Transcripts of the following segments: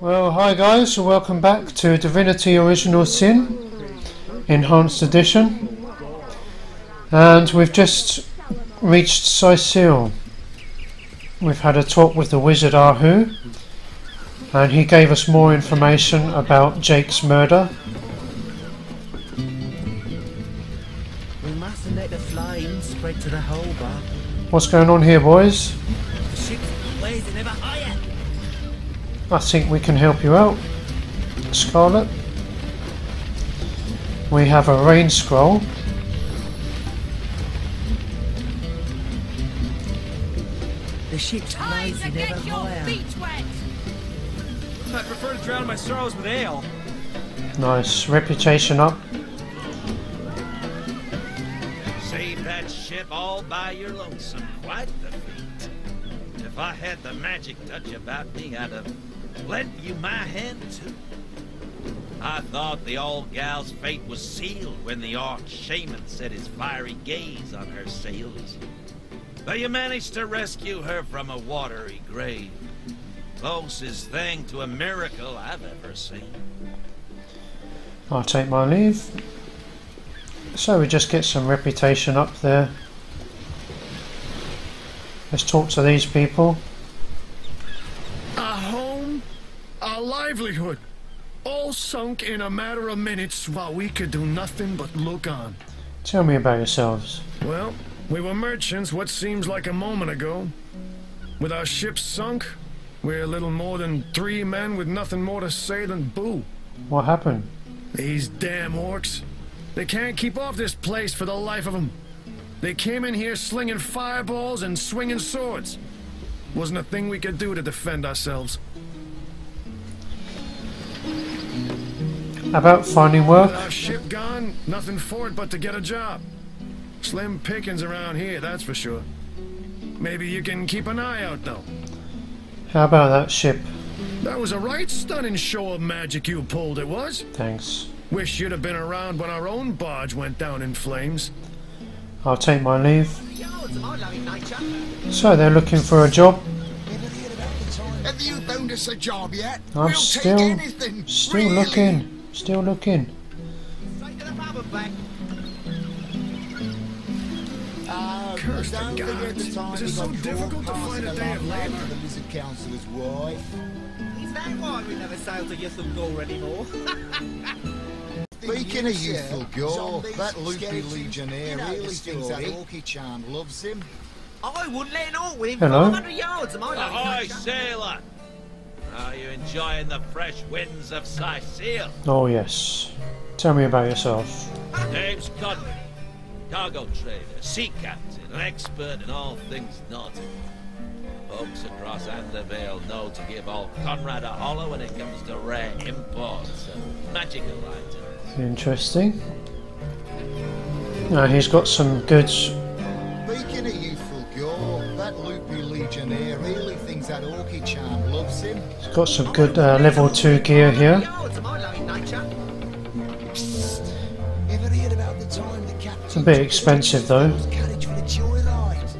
Well, hi guys, welcome back to Divinity Original Sin Enhanced Edition. And we've just reached Cyseal. We've had a talk with the wizard Arhu, and he gave us more information about Jake's murder. We mustn't let the flames spread to the whole bar. What's going on here, boys? I think we can help you out, Scarlet. We have a rain scroll. The ship's Time to blazing get your feet wet! I prefer to drown my sorrows with ale. Nice. Reputation up. Save that ship all by your lonesome. Quite the feat. If I had the magic touch about me, I'd have lent you my hand too. I thought the old gal's fate was sealed when the arch shaman set his fiery gaze on her sails. But you managed to rescue her from a watery grave. Closest thing to a miracle I've ever seen. I'll take my leave. So we just get some reputation up there. Let's talk to these people. A home, a livelihood, all sunk in a matter of minutes while we could do nothing but look on. Tell me about yourselves. Well, we were merchants what seems like a moment ago. With our ship sunk, we're little more than three men with nothing more to say than boo. What happened? These damn orcs. They can't keep off this place for the life of them. They came in here slinging fireballs and swinging swords. Wasn't a thing we could do to defend ourselves. About finding work? With our ship gone, nothing for it but to get a job. Slim pickings around here, that's for sure. Maybe you can keep an eye out, though. How about that ship? That was a right stunning show of magic you pulled, it was. Thanks. Wish you'd have been around when our own barge went down in flames. I'll take my leave. Yards of my loving nature. So they're looking for a job. Have found us a job yet? I'm we'll still, take anything. still really. looking. Still looking. Straight to the pub and. Uh, Curse the don't gods. Is it so difficult to find a passing day of labour? to The lizard councillor's wife. Is that why we never sail to Ytham anymore? Speaking of youthful gore, that loopy legionnaire you know really the thinks that story. Orky Chan loves him. I wouldn't let it all within Hello? 500 yards of my loving Ahoy, sailor! Are you enjoying the fresh winds of Cyseal? Oh yes. Tell me about yourself. Name's Conway, cargo trader, sea captain, an expert in all things nautical. Folks across Andervale know to give old Conrad a hollow when it comes to rare imports and magical items. Interesting. Now he's got some goods. Speaking of youthful gore, that loopy legionnaire really thinks that Orky Chan loves him. He's got some good uh, level two gear here. Yards of my loving nature. Ever heard about the time the captain It's a bit expensive though. took carriage for the joyride?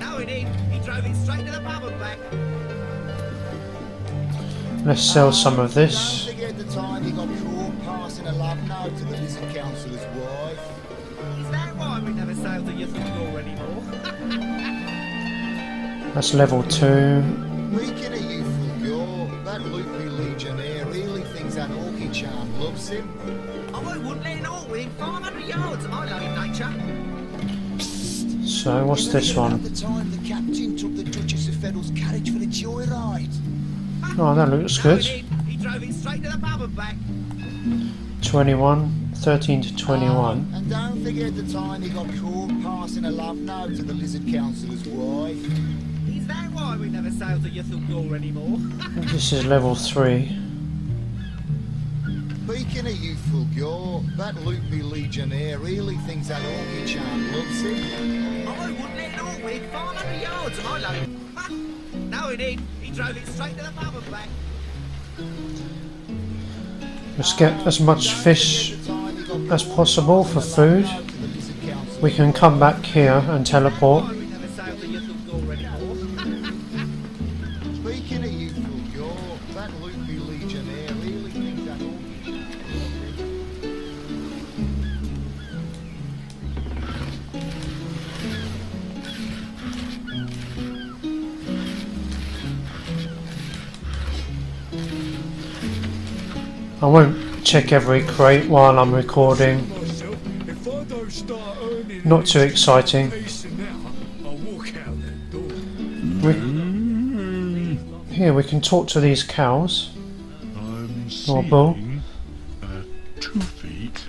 No, he did. He drove it straight the pub and. Let's sell some of this. That's level two. Speaking of youthful gore, that loopy legionnaire really thinks that Orky Chan loves him. I wouldn't let it all within 500 yards of my loving nature. So what's this heard about one? the time the captain took the Duchess of Federal's carriage for the joyride? Oh, that looks good. he did. He drove it straight to the pub and back. 21, 13 to 21. Ah, and don't forget the time he got caught passing a love note to the lizard councillor's wife. Is that why we never sail to Ytham anymore? This is level three. Speaking of youthful gore, that loopy legionnaire really thinks that Orky Chan loves him. I wouldn't let it all within 500 yards of my loving. No, he did. He drove it straight to the pub and back. Let's get as much fish as possible for food. We can come back here and teleport. I won't check every crate while I'm recording. Myself, if I don't start earning Not too exciting. piece an hour, I'll walk out that door. We, here, we can talk to these cows. Or bull. two feet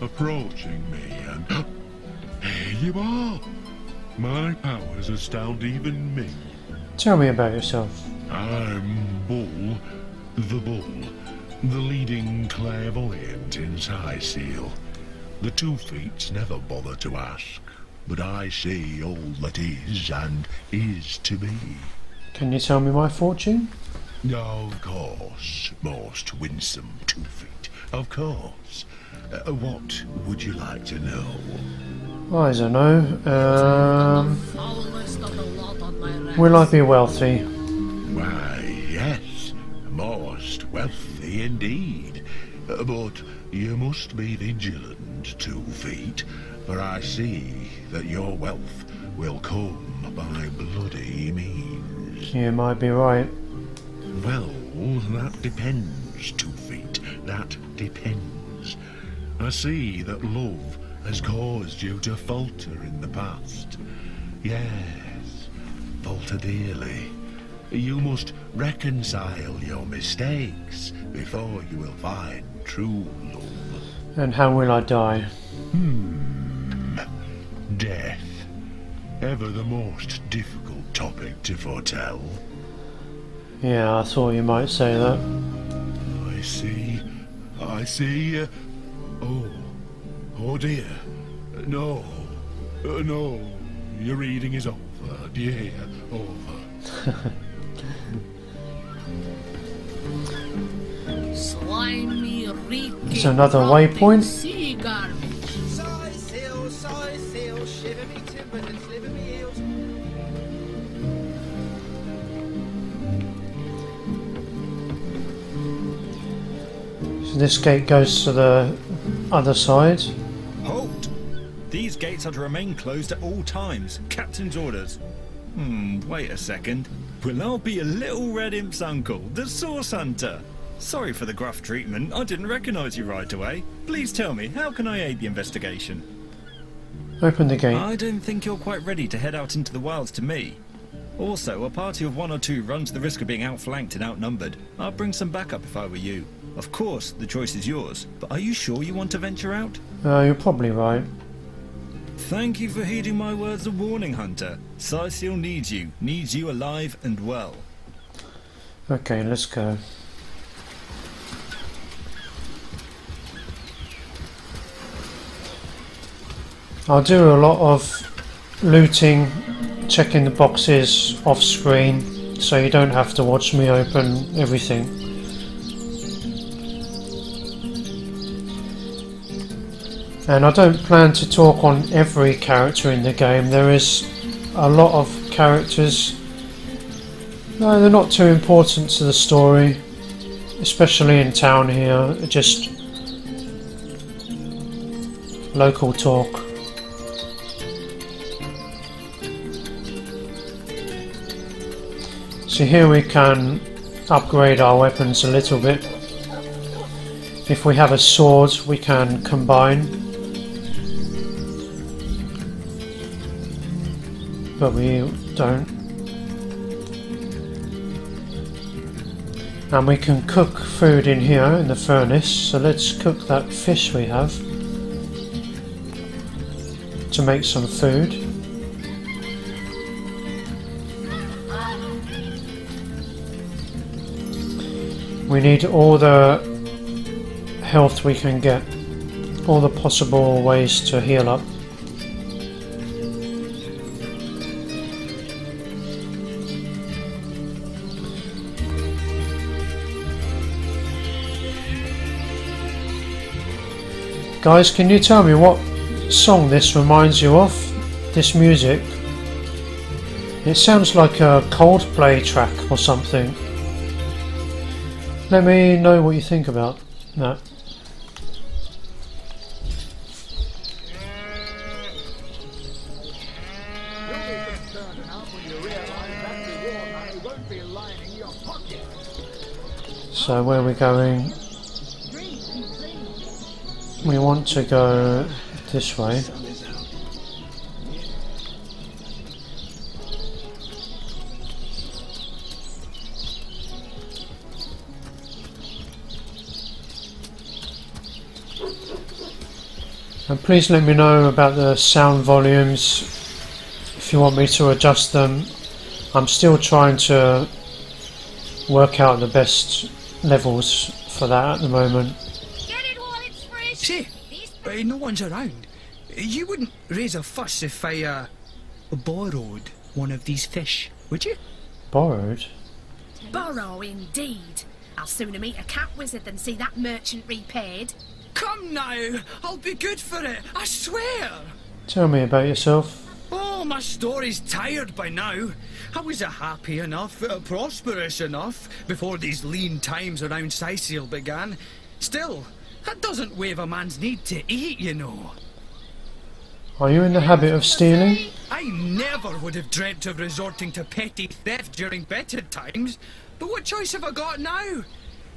approaching me, and here you are. My powers astound even me. Tell me about yourself. I'm Bull, the Bull, the leading clairvoyant in Seal. The two feets never bother to ask, but I see all that is and is to be. Can you tell me my fortune? Of course, most winsome two feet. Of course. Uh, what would you like to know? I don't know. Um, will I be wealthy? Why, indeed. But you must be vigilant, two feet, for I see that your wealth will come by bloody means. You might be right. Well, that depends, Two Feet. That depends. I see that love has caused you to falter in the past. Yes, falter dearly. You must reconcile your mistakes before you will find true love. And how will I die? Hmm. Death. Ever the most difficult topic to foretell. Yeah, I thought you might say that. I see. I see. uh, Oh. Oh dear. No. Uh, No. Your reading is over, dear. Over. sliver me heels. So this gate goes to the other side. Halt! These gates are to remain closed at all times. Captain's orders. Hmm, wait a second. Well, I'll be a little red imp's uncle, the Source Hunter. Sorry for the gruff treatment. I didn't recognize you right away. Please tell me, how can I aid the investigation? Open the gate. I don't think you're quite ready to head out into the wilds to me. Also, a party of one or two runs the risk of being outflanked and outnumbered. I'd bring some backup if I were you. Of course, the choice is yours, but are you sure you want to venture out? Uh, you're probably right. Thank you for heeding my words of warning, Hunter. Cyseal needs you, needs you alive and well. Okay, let's go. I'll do a lot of looting, checking the boxes off screen, so you don't have to watch me open everything. And I don't plan to talk on every character in the game. There is a lot of characters no, they're not too important to the story, especially in town here. Just local talk. So here we can upgrade our weapons a little bit. If we have a sword, we can combine. But we don't. And we can cook food in here in the furnace, so let's cook that fish we have to make some food. We need all the health we can get, all the possible ways to heal up. Guys, can you tell me what song this reminds you of? This music? It sounds like a Coldplay track or something. Let me know what you think about that. So where are we going? We want to go this way. And please let me know about the sound volumes if you want me to adjust them. I'm still trying to work out the best levels for that at the moment. Get it while it's fresh. Say, uh, no one's around. You wouldn't raise a fuss if I, uh, borrowed one of these fish, would you? Borrowed? Borrow indeed. I'll sooner meet a cat wizard than see that merchant repaid. Come now, I'll be good for it, I swear. Tell me about yourself. Oh, my story's tired by now. I was a happy enough, uh, prosperous enough, before these lean times around Cyseal began. Still, that doesn't waive a man's need to eat, you know. Are you in the habit of stealing? I never would have dreamt of resorting to petty theft during better times. But what choice have I got now?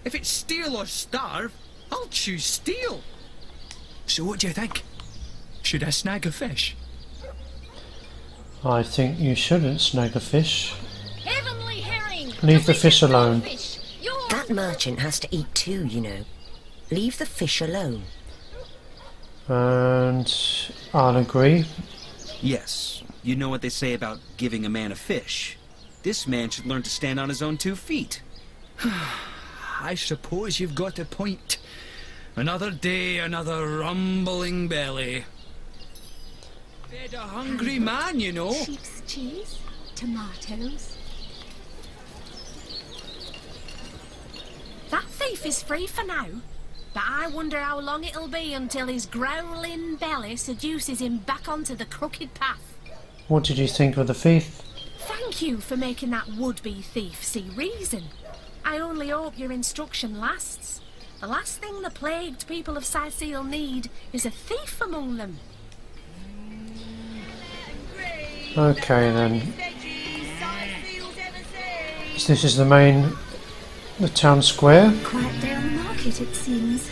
If it's steal or starve, I'll choose steel. So what do you think? Should I snag a fish? I think you shouldn't snag a fish. Heavenly herring. Leave the fish alone. You're That merchant has to eat too, you know. Leave the fish alone. And I'll agree. Yes, you know what they say about giving a man a fish. This man should learn to stand on his own two feet. I suppose you've got a point. Another day, another rumbling belly. Fed a hungry man, you know. Sheep's cheese, tomatoes. That thief is free for now. But I wonder how long it'll be until his growling belly seduces him back onto the crooked path. What did you think of the thief? Thank you for making that would-be thief see reason. I only hope your instruction lasts. The last thing the plagued people of Cyseal need is a thief among them. Okay then. So this is the main, the town square. Quiet day on the market, it seems.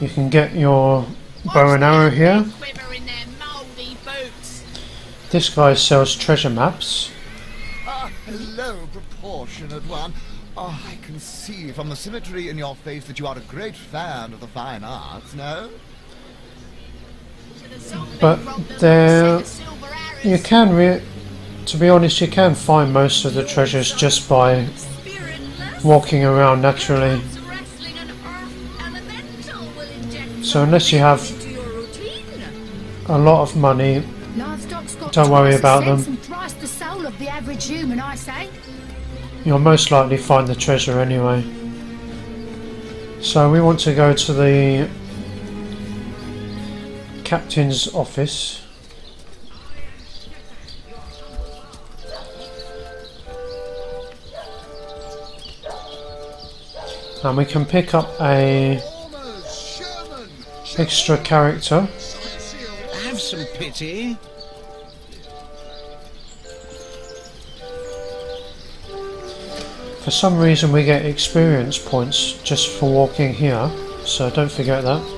You can get your bow and arrow here. Quiver in their mouldy boots. This guy sells treasure maps. Ah, hello, proportionate one. Oh, I can see from the symmetry in your face that you are a great fan of the fine arts, no? But there, you can, re- to be honest, you can find most of the treasures just by walking around naturally. So unless you have a lot of money, Livestock's got Don't worry twice the about sense them. You'll most likely find the treasure anyway. So we want to go to the captain's office. And we can pick up a extra character. Have some pity. For some reason we get experience points just for walking here, so don't forget that.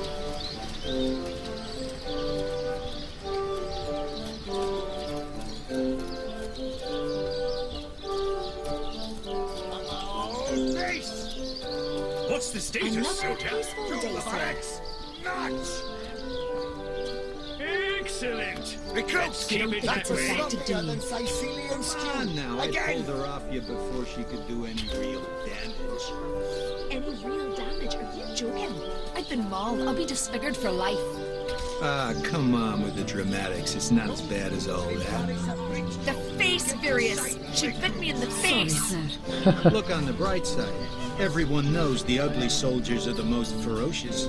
Not as bad as all that. The face furious. She bit me in the face. Look on the bright side. Everyone knows the ugly soldiers are the most ferocious.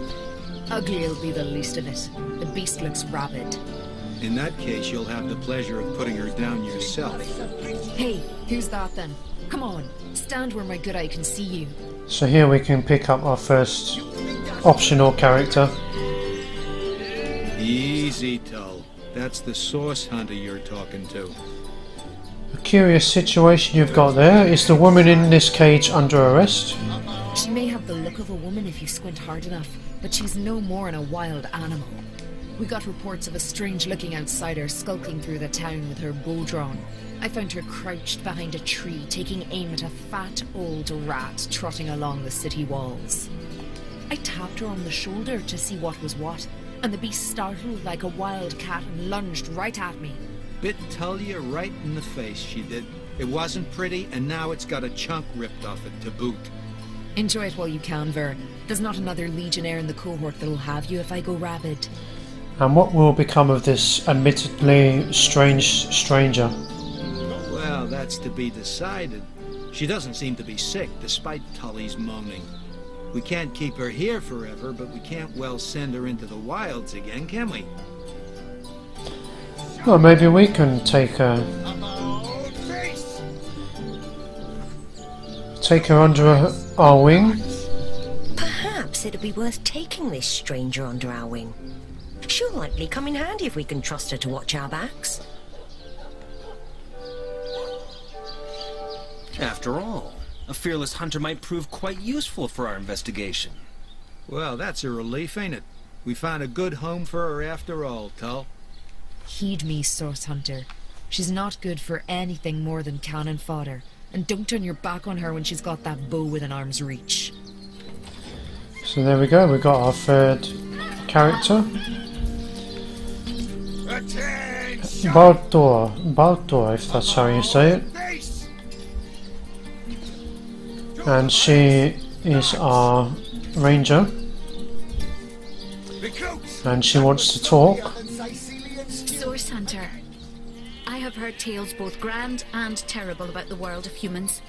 Ugly'll be the least of it. The beast looks rabid. In that case, you'll have the pleasure of putting her down yourself. Hey, who's that then? Come on, stand where my good eye can see you. So here we can pick up our first optional character. Easy, Tull. That's the source hunter you're talking to. A curious situation you've got there. Is the woman in this cage under arrest? She may have the look of a woman if you squint hard enough, but she's no more than a wild animal. We got reports of a strange looking outsider skulking through the town with her bow drawn. I found her crouched behind a tree, taking aim at a fat old rat trotting along the city walls. I tapped her on the shoulder to see what was what, and the beast startled like a wild cat and lunged right at me. Bit Tullia right in the face, she did. It wasn't pretty, and now it's got a chunk ripped off it to boot. Enjoy it while you can, Ver. There's not another legionnaire in the cohort that'll have you if I go rabid. And what will become of this admittedly strange stranger? Well, that's to be decided. She doesn't seem to be sick, despite Tully's moaning. We can't keep her here forever, but we can't well send her into the wilds again, can we? Well, maybe we can take her. Take her under our wing. Perhaps it'd be worth taking this stranger under our wing. She'll likely come in handy if we can trust her to watch our backs. After all, a fearless hunter might prove quite useful for our investigation. Well, that's a relief, ain't it? We found a good home for her after all, Tull. Heed me, Source Hunter. She's not good for anything more than cannon fodder. And don't turn your back on her when she's got that bow within arm's reach. So there we go, we got our third character. Baldur, Baldur, if that's how you say it. And she is our ranger. And she wants to talk. Source Hunter. I have heard tales both grand and terrible about the world of humans.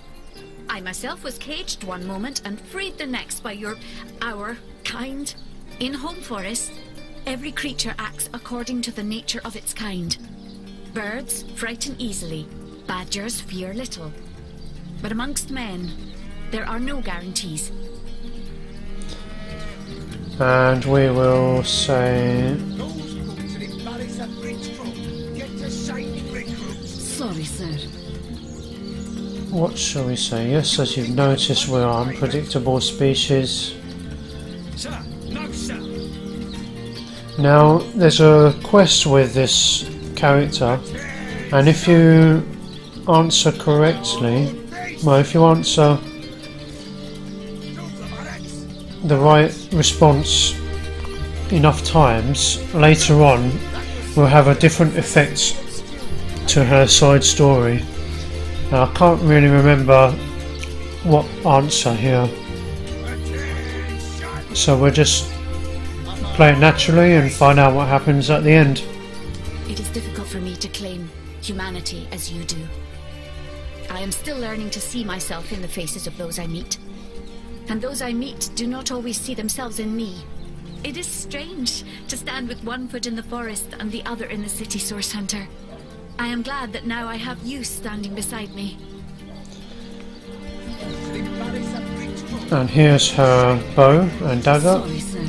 I myself was caged one moment and freed the next by your, our, kind. In Home Forest, every creature acts according to the nature of its kind. Birds frighten easily, badgers fear little. But amongst men, there are no guarantees. And we will say Sorry, sir. What shall we say? Yes, as you've noticed, we're unpredictable species. Sir, no, sir. Now, there's a quest with this character, and if you answer correctly, well, if you answer the right response enough times, later on, will have a different effect to her side story. Now, I can't really remember what answer here. So we'll just play it naturally and find out what happens at the end. It is difficult for me to claim humanity as you do. I am still learning to see myself in the faces of those I meet. And those I meet do not always see themselves in me. It is strange to stand with one foot in the forest and the other in the city, Source Hunter. I am glad that now I have you standing beside me. And here's her bow and dagger. Sorry, sir.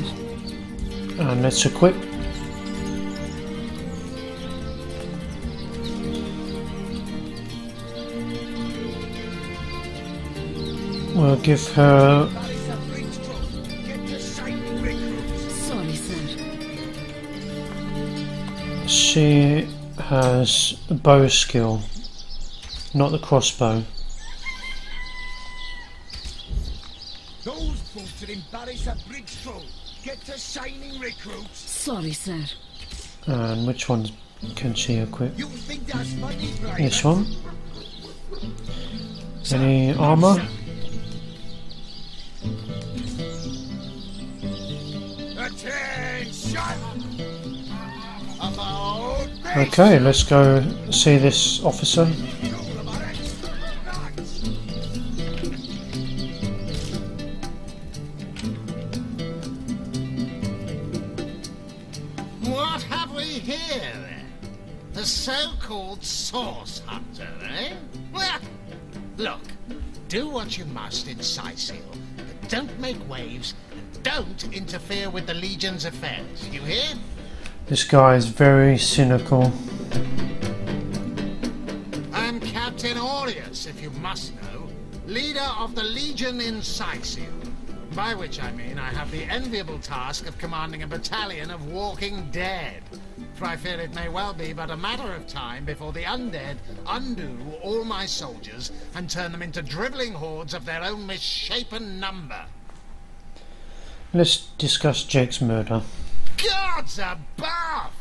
And let's equip. We'll give her uh, Sorry, sir. She has the bow skill, not the crossbow. Those bolted embarrass a bridge troll. Get to shining recruits. Sorry, sir. And which one can she equip? You think that's money, right? This one. Any armor? Okay, let's go see this officer. With the Legion's. You hear? This guy is very cynical. I'm Captain Aureus, if you must know, leader of the Legion in. By which I mean I have the enviable task of commanding a battalion of walking dead. For I fear it may well be but a matter of time before the undead undo all my soldiers and turn them into drivelling hordes of their own misshapen number. Let's discuss Jake's murder. Gods above!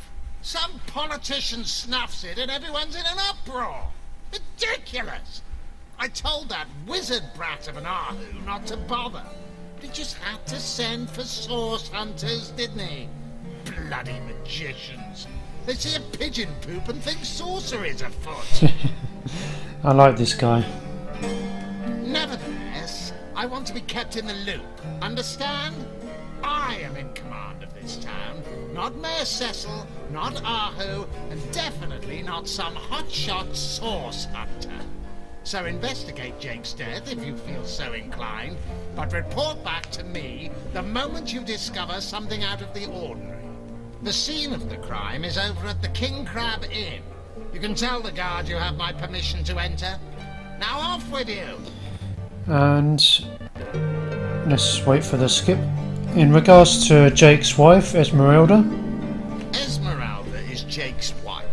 Some politician snuffs it and everyone's in an uproar. Ridiculous! I told that wizard brat of an Arhu not to bother. He just had to send for source hunters, didn't he? Bloody magicians. They see a pigeon poop and think sorcery's afoot. I like this guy. Nevertheless, I want to be kept in the loop. Understand? I am in command of this town. Not Mayor Cecil, not Arhu, and definitely not some hotshot source hunter. So investigate Jake's death if you feel so inclined, but report back to me the moment you discover something out of the ordinary. The scene of the crime is over at the King Crab Inn. You can tell the guard you have my permission to enter. Now off with you! And let's wait for the skip. In regards to Jake's wife, Esmeralda, Esmeralda is Jake's wife.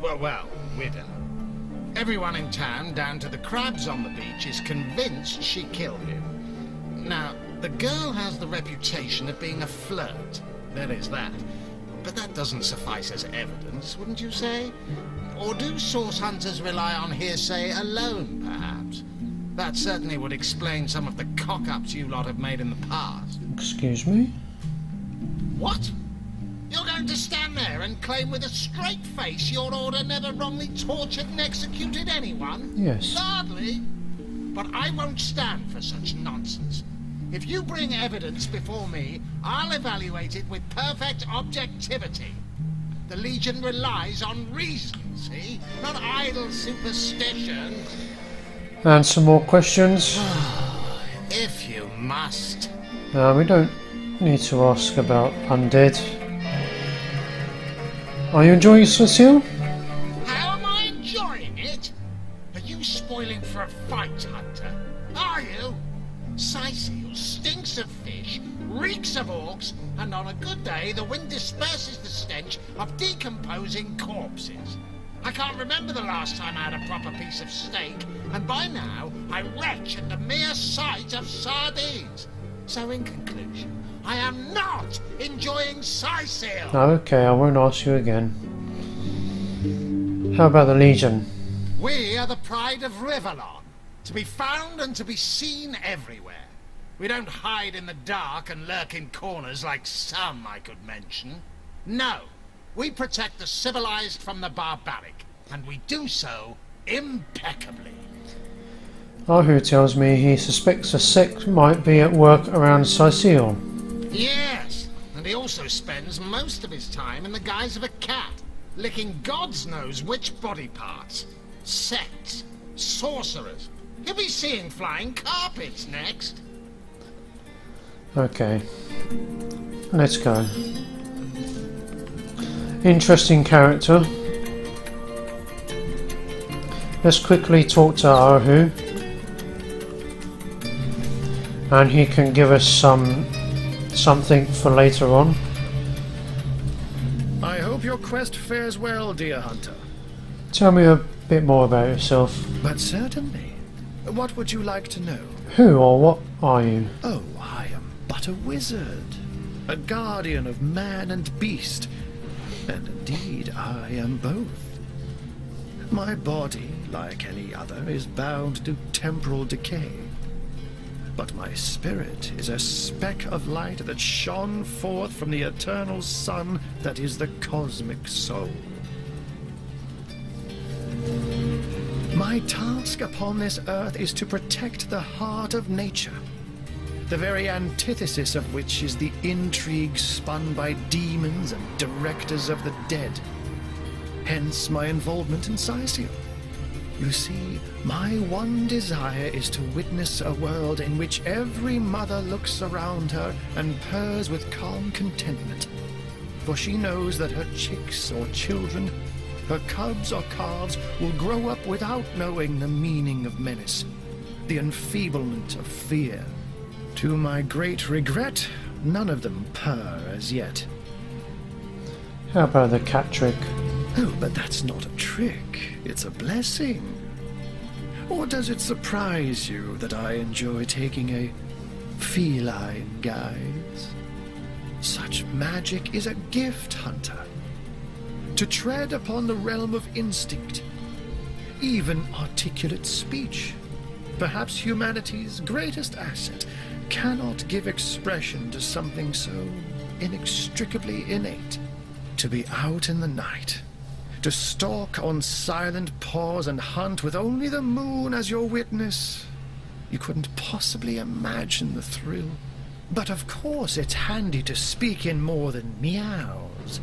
Well, well, widow. Everyone in town, down to the crabs on the beach, is convinced she killed him. Now, the girl has the reputation of being a flirt. There is that. But that doesn't suffice as evidence, wouldn't you say? Or do source hunters rely on hearsay alone, perhaps? That certainly would explain some of the cock-ups you lot have made in the past. excuse me. What? You're going to stand there and claim with a straight face your order never wrongly tortured and executed anyone? Yes. Hardly. But I won't stand for such nonsense. If you bring evidence before me, I'll evaluate it with perfect objectivity. The Legion relies on reason, see? Not idle superstition. And some more questions. If you must. No, we don't need to ask about undead. Are you enjoying Cyseal? How am I enjoying it? Are you spoiling for a fight, Hunter? Are you? Cyseal stinks of fish, reeks of orcs, and on a good day the wind disperses the stench of decomposing corpses. I can't remember the last time I had a proper piece of steak, and by now I retch at the mere sight of sardines. So in conclusion, I am not enjoying Cyseal. Okay, I won't ask you again. How about the Legion? We are the pride of Rivellon, to be found and to be seen everywhere. We don't hide in the dark and lurk in corners like some I could mention. No, we protect the civilized from the barbaric, and we do so impeccably. Arhu tells me he suspects a sect might be at work around Cyseal. Yes, and he also spends most of his time in the guise of a cat, licking God's knows which body parts. Sects, sorcerers. He'll be seeing flying carpets next. Okay. Let's go. Interesting character. Let's quickly talk to Arhu. And he can give us some something for later on. I hope your quest fares well, dear hunter. Tell me a bit more about yourself. But certainly. What would you like to know? Who or what are you? Oh, I am but a wizard, a guardian of man and beast, and indeed I am both. My body, like any other, is bound to temporal decay. But my spirit is a speck of light that shone forth from the eternal sun that is the cosmic soul. My task upon this earth is to protect the heart of nature, the very antithesis of which is the intrigue spun by demons and directors of the dead. Hence my involvement in Cyseal. You see, my one desire is to witness a world in which every mother looks around her and purrs with calm contentment. For she knows that her chicks or children, her cubs or calves, will grow up without knowing the meaning of menace, the enfeeblement of fear. To my great regret, none of them purr as yet. How about the cat trick? Oh, but that's not a trick. It's a blessing. Or does it surprise you that I enjoy taking a feline guise? Such magic is a gift, Hunter. To tread upon the realm of instinct, even articulate speech, perhaps humanity's greatest asset, cannot give expression to something so inextricably innate. To be out in the night, to stalk on silent paws and hunt with only the moon as your witness. You couldn't possibly imagine the thrill. But of course it's handy to speak in more than meows.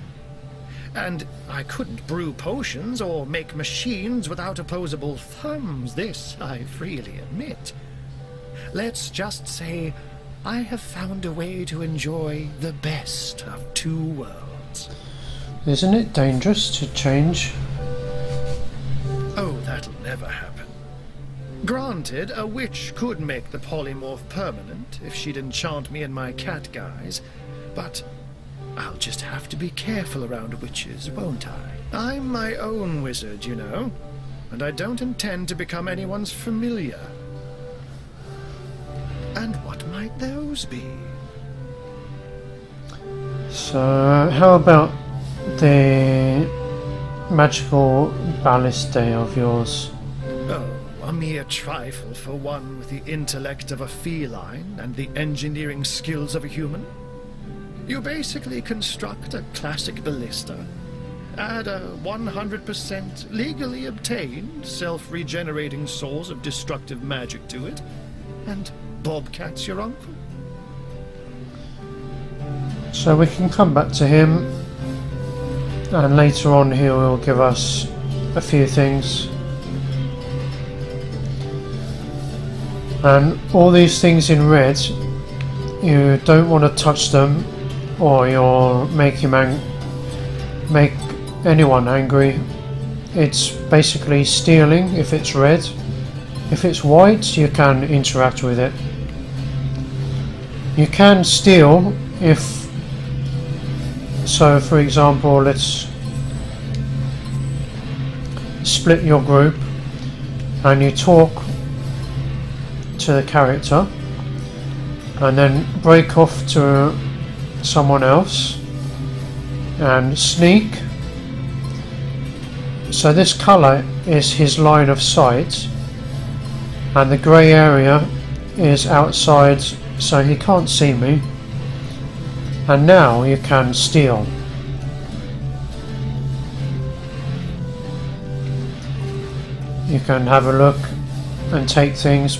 And I couldn't brew potions or make machines without opposable thumbs, this I freely admit. Let's just say I have found a way to enjoy the best of two worlds. Isn't it dangerous to change? Oh, that'll never happen. Granted, a witch could make the polymorph permanent if she'd enchant me in my cat guise, but I'll just have to be careful around witches, won't I? I'm my own wizard, you know, and I don't intend to become anyone's familiar. And what might those be? So, how about the magical ballistae of yours? Oh, a mere trifle for one with the intellect of a feline and the engineering skills of a human. You basically construct a classic ballista, add a 100% legally obtained self-regenerating source of destructive magic to it, and Bobcat's your uncle. So we can come back to him, and later on he will give us a few things. And all these things in red, you don't want to touch them, or you'll make him make anyone angry. It's basically stealing if it's red. If it's white, you can interact with it. You can steal if so for example let's split your group and you talk to the character and then break off to someone else and sneak. So this colour is his line of sight and the grey area is outside so he can't see me and now you can steal. You can have a look and take things.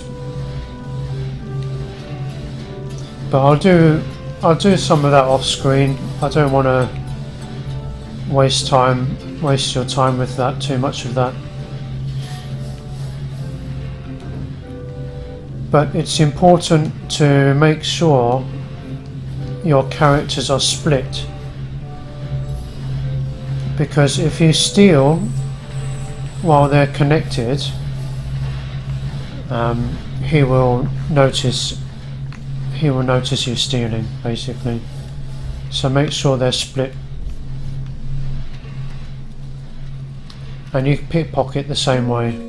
But I'll do I'll do some of that off screen. I don't want to waste time waste your time with that too much of that. But it's important to make sure your characters are split. Because if you steal while they're connected um, he will notice he will notice you stealing basically. So make sure they're split. And you pickpocket the same way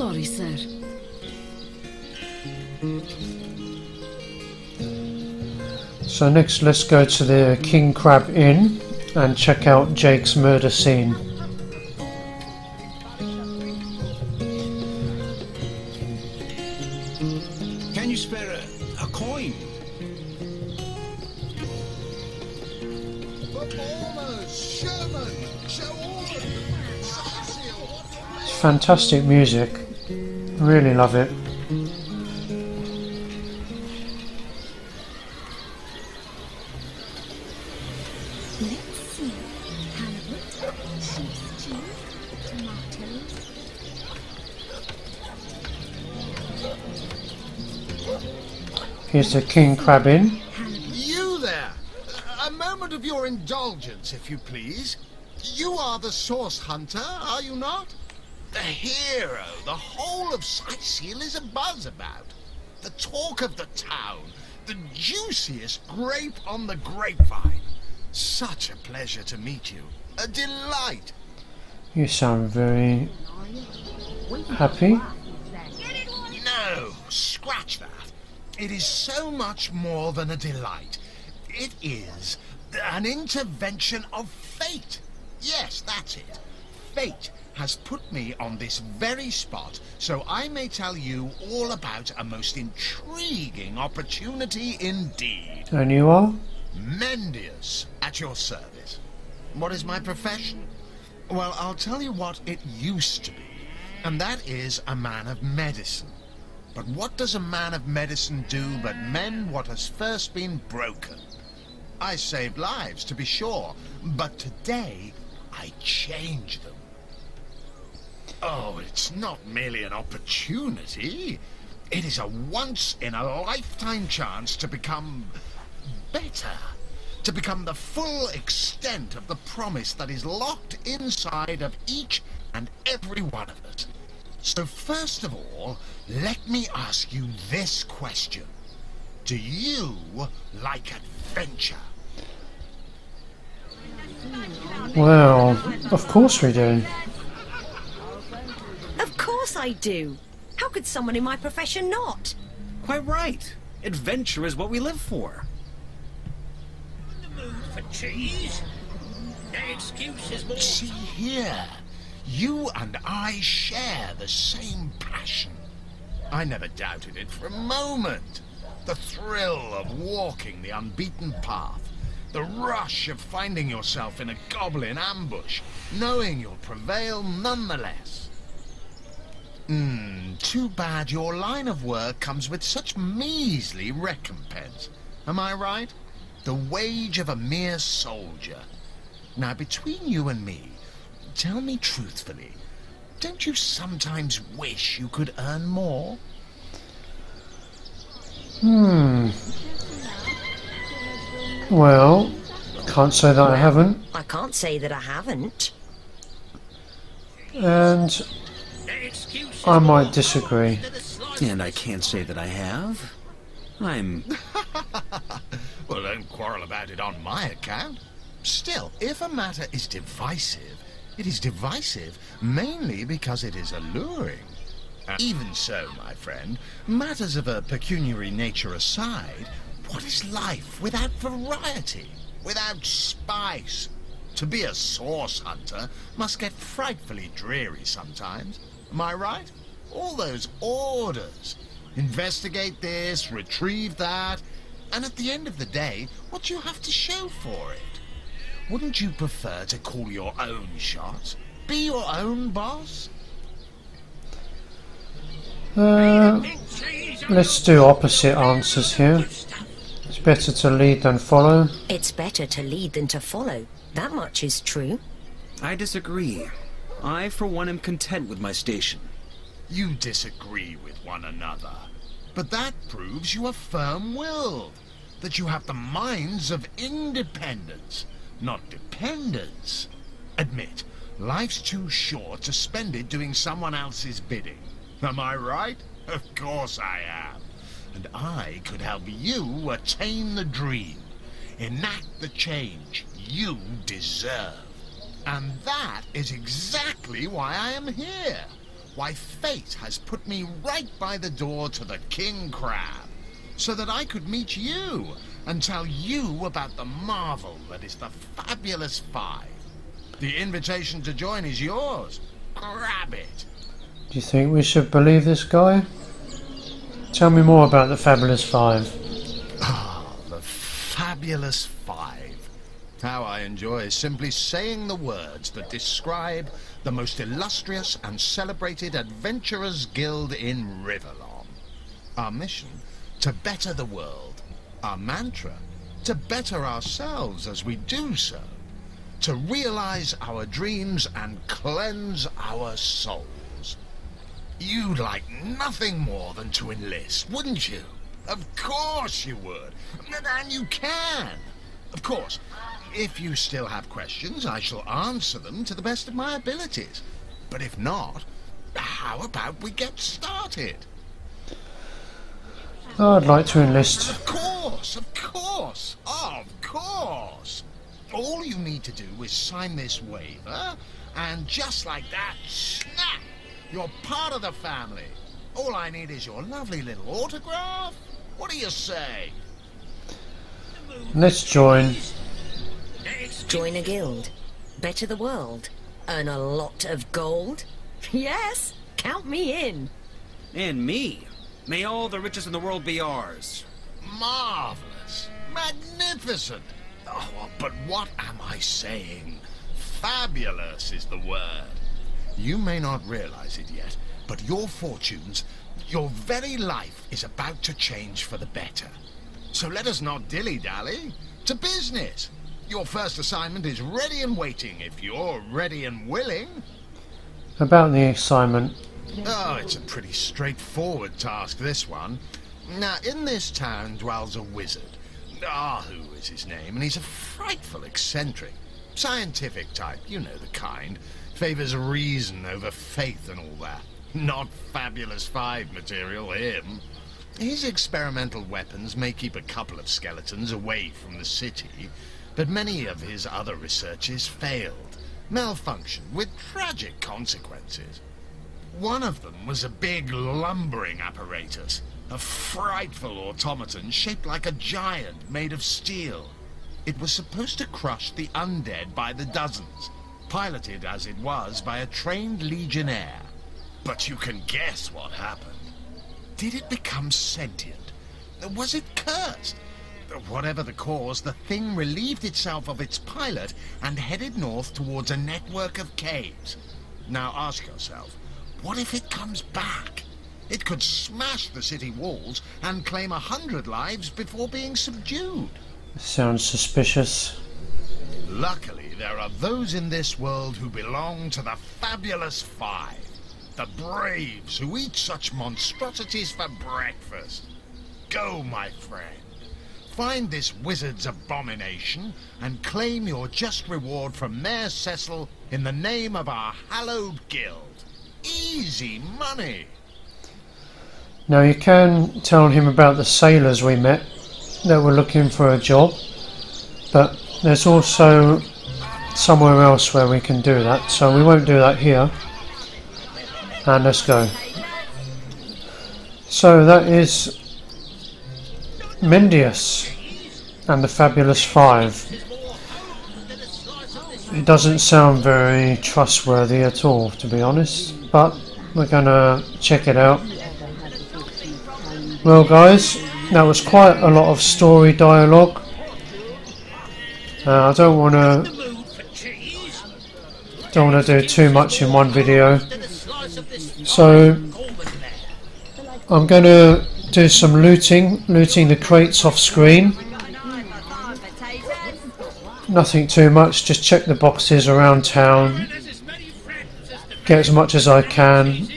Sorry, sir. So next let's go to the King Crab Inn and check out Jake's murder scene. Can you spare a, a coin? Performers, showmen, show order. It's fantastic music. Really love it. Here's the king crab Inn. You there! A moment of your indulgence, if you please. You are the source hunter, are you not? The hero, the whole of Cyseal is abuzz about. The talk of the town. The juiciest grape on the grapevine. Such a pleasure to meet you. A delight. You sound very happy. No, scratch that. It is so much more than a delight. It is an intervention of fate. Yes, that's it. Fate has put me on this very spot so I may tell you all about a most intriguing opportunity indeed. And you are? Mendius, at your service. What is my profession? Well, I'll tell you what it used to be, and that is a man of medicine. But what does a man of medicine do but mend what has first been broken? I saved lives, to be sure, but today I change them. Oh, it's not merely an opportunity. It is a once-in-a-lifetime chance to become better. To become the full extent of the promise that is locked inside of each and every one of us. So first of all, let me ask you this question. Do you like adventure? Well, of course we do. Of course I do. How could someone in my profession not? Quite right. Adventure is what we live for. For cheese? No excuses, more. See here, you and I share the same passion. I never doubted it for a moment. The thrill of walking the unbeaten path, the rush of finding yourself in a goblin ambush, knowing you'll prevail nonetheless. Hmm, too bad your line of work comes with such measly recompense. Am I right? The wage of a mere soldier. Now, between you and me, tell me truthfully, don't you sometimes wish you could earn more? Hmm. Well, can't say that I haven't. I can't say that I haven't. And I might disagree. And I can't say that I have. I'm. well, don't quarrel about it on my account. Still, if a matter is divisive, it is divisive mainly because it is alluring. Even so, my friend, matters of a pecuniary nature aside, what is life without variety, without spice? To be a source hunter must get frightfully dreary sometimes. Am I right? All those orders. Investigate this, retrieve that, and at the end of the day, what do you have to show for it? Wouldn't you prefer to call your own shots? Be your own boss? Uh, let's do opposite answers here. It's better to lead than follow. It's better to lead than to follow. That much is true. I disagree. I, for one, am content with my station. You disagree with one another. But that proves you are firm-willed. That you have the minds of independence, not dependence. Admit, life's too short to spend it doing someone else's bidding. Am I right? Of course I am. And I could help you attain the dream. Enact the change you deserve. And that is exactly why I am here. Why fate has put me right by the door to the King Crab. So that I could meet you and tell you about the marvel that is the Fabulous Five. The invitation to join is yours. Grab it. Do you think we should believe this guy? Tell me more about the Fabulous Five. Ah, the Fabulous Five. How I enjoy simply saying the words that describe the most illustrious and celebrated adventurers guild in Rivellon. Our mission, to better the world. Our mantra, to better ourselves as we do so. To realize our dreams and cleanse our souls. You'd like nothing more than to enlist, wouldn't you? Of course you would. And you can. Of course, if you still have questions, I shall answer them to the best of my abilities. But if not, how about we get started? I'd like to enlist. Of course, of course, of course. All you need to do is sign this waiver, and just like that, snap! You're part of the family. All I need is your lovely little autograph. What do you say? Let's join. Join a guild. Better the world. Earn a lot of gold. Yes, count me in. And me. May all the riches in the world be ours. Marvelous. Magnificent. Oh, but what am I saying? Fabulous is the word. You may not realize it yet, but your fortunes, your very life is about to change for the better. So let us not dilly-dally. To business. Your first assignment is ready and waiting if you're ready and willing. About the assignment. Oh, it's a pretty straightforward task, this one. Now, in this town dwells a wizard. Arhu is his name, and he's a frightful eccentric. Scientific type, you know the kind. Favors reason over faith and all that. Not Fabulous Five material, him. His experimental weapons may keep a couple of skeletons away from the city, but many of his other researches failed, malfunctioned with tragic consequences. One of them was a big lumbering apparatus, a frightful automaton shaped like a giant made of steel. It was supposed to crush the undead by the dozens, piloted as it was by a trained legionnaire. But you can guess what happened. Did it become sentient? Was it cursed? Whatever the cause, the thing relieved itself of its pilot and headed north towards a network of caves. Now ask yourself, what if it comes back? It could smash the city walls and claim a hundred lives before being subdued. Sounds suspicious. Luckily, there are those in this world who belong to the Fabulous Five. The braves who eat such monstrosities for breakfast. Go, my friend. Find this wizard's abomination and claim your just reward from Mayor Cecil in the name of our hallowed guild. Easy money. Now you can tell him about the sailors we met that were looking for a job, but there's also somewhere else where we can do that, so we won't do that here. And let's go. So that is Mendius and the Fabulous Five. It doesn't sound very trustworthy at all, to be honest, but we're gonna check it out. Well, guys, that was quite a lot of story dialogue. Uh, I don't want to don't want to do too much in one video, so I'm going to do some looting, looting the crates off screen. Nothing too much, just check the boxes around town, get as much as I can,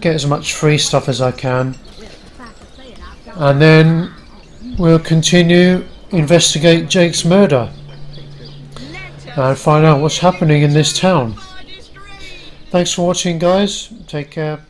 get as much free stuff as I can, and then we'll continue investigate Jake's murder and find out what's happening in this town. Thanks for watching guys, take care.